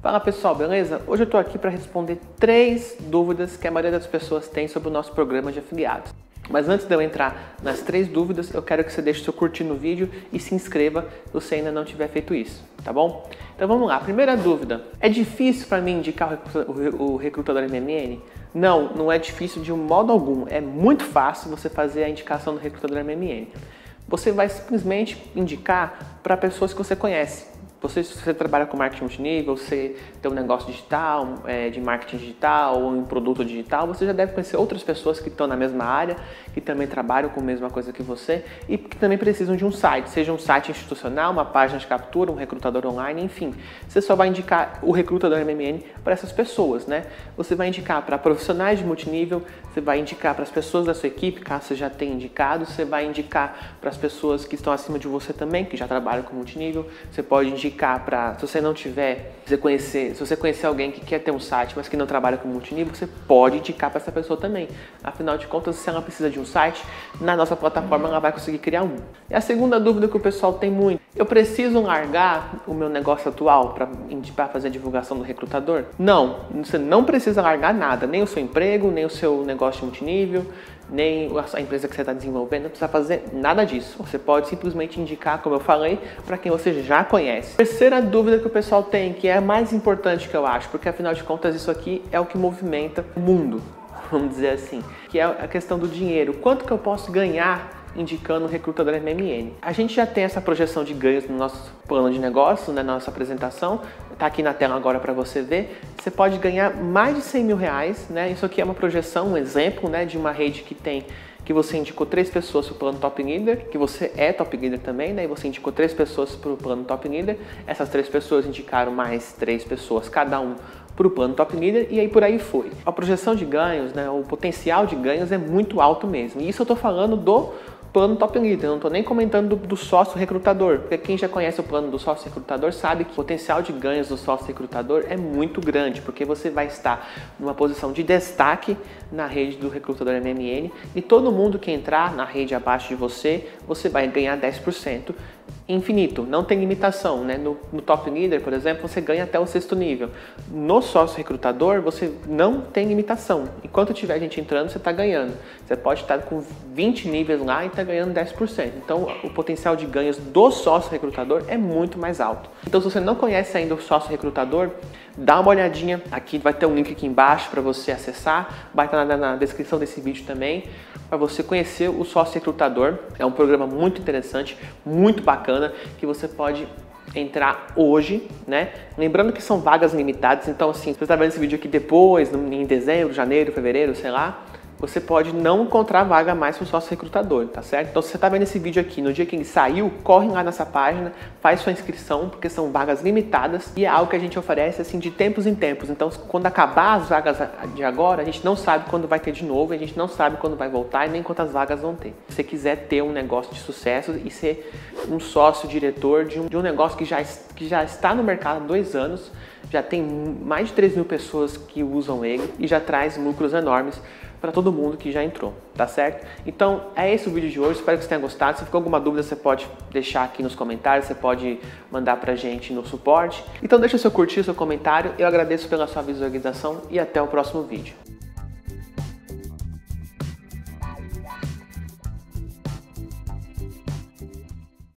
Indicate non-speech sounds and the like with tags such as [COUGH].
Fala pessoal, beleza? Hoje eu estou aqui para responder três dúvidas que a maioria das pessoas tem sobre o nosso programa de afiliados. Mas antes de eu entrar nas três dúvidas, eu quero que você deixe seu curtir no vídeo e se inscreva se você ainda não tiver feito isso, tá bom? Então vamos lá, primeira dúvida. É difícil para mim indicar o recrutador MMN? Não, não é difícil de um modo algum. É muito fácil você fazer a indicação do recrutador MMN. Você vai simplesmente indicar para pessoas que você conhece. Você, se você trabalha com marketing multinível, você tem um negócio digital, é, de marketing digital ou um produto digital, você já deve conhecer outras pessoas que estão na mesma área, que também trabalham com a mesma coisa que você e que também precisam de um site, seja um site institucional, uma página de captura, um recrutador online, enfim. Você só vai indicar o recrutador MMN para essas pessoas, né? Você vai indicar para profissionais de multinível, você vai indicar para as pessoas da sua equipe, caso você já tenha indicado, você vai indicar para as pessoas que estão acima de você também, que já trabalham com multinível, você pode indicar indicar para, se você não tiver, se você conhecer, se você conhecer alguém que quer ter um site, mas que não trabalha com multinível, você pode indicar para essa pessoa também. Afinal de contas, se ela precisa de um site, na nossa plataforma ela vai conseguir criar um. E a segunda dúvida que o pessoal tem muito, eu preciso largar o meu negócio atual para fazer a divulgação do recrutador? Não, você não precisa largar nada, nem o seu emprego, nem o seu negócio multinível, nem a empresa que você está desenvolvendo, não precisa fazer nada disso. Você pode simplesmente indicar, como eu falei, para quem você já conhece. Terceira dúvida que o pessoal tem, que é a mais importante que eu acho, porque afinal de contas isso aqui é o que movimenta o mundo, [LAUGHS] vamos dizer assim, que é a questão do dinheiro. Quanto que eu posso ganhar indicando o recrutador MMN. A gente já tem essa projeção de ganhos no nosso plano de negócio, na nossa apresentação, está aqui na tela agora para você ver. Você pode ganhar mais de 100 mil reais, né? Isso aqui é uma projeção, um exemplo, né, de uma rede que tem que você indicou três pessoas para o plano Top Leader, que você é Top Leader também, né? E você indicou três pessoas para o plano Top Leader. Essas três pessoas indicaram mais três pessoas, cada um para o plano Top Leader e aí por aí foi. A projeção de ganhos, né, o potencial de ganhos é muito alto mesmo. E isso eu estou falando do plano top leader, eu não estou nem comentando do, do, sócio recrutador, porque quem já conhece o plano do sócio recrutador sabe que o potencial de ganhos do sócio recrutador é muito grande, porque você vai estar numa posição de destaque na rede do recrutador MMN e todo mundo que entrar na rede abaixo de você, você vai ganhar 10% infinito, não tem limitação. Né? No, no, top leader, por exemplo, você ganha até o sexto nível. No sócio recrutador, você não tem limitação. Enquanto tiver gente entrando, você está ganhando. Você pode estar com 20 níveis lá e está ganhando 10%. Então, o potencial de ganhos do sócio recrutador é muito mais alto. Então, se você não conhece ainda o sócio recrutador, dá uma olhadinha. Aqui vai ter um link aqui embaixo para você acessar. Vai estar na, na descrição desse vídeo também para você conhecer o sócio recrutador. É um programa muito interessante, muito bacana, que você pode entrar hoje, né? Lembrando que são vagas limitadas, então assim, se você está vendo esse vídeo aqui depois, em dezembro, janeiro, fevereiro, sei lá, você pode não encontrar vaga mais para o sócio recrutador, tá certo? Então, se você está vendo esse vídeo aqui no dia que ele saiu, corre lá nessa página, faz sua inscrição, porque são vagas limitadas e é algo que a gente oferece assim de tempos em tempos. Então, quando acabar as vagas de agora, a gente não sabe quando vai ter de novo, a gente não sabe quando vai voltar e nem quantas vagas vão ter. Se você quiser ter um negócio de sucesso e ser um sócio diretor de um, de um negócio que já, que já está no mercado há dois anos, já tem mais de 3 mil pessoas que usam ele e já traz lucros enormes para todo mundo que já entrou, tá certo? Então é esse o vídeo de hoje, espero que você tenha gostado. Se ficou alguma dúvida, você pode deixar aqui nos comentários, você pode mandar pra gente no suporte. Então deixa seu curtir, seu comentário, eu agradeço pela sua visualização e até o próximo vídeo.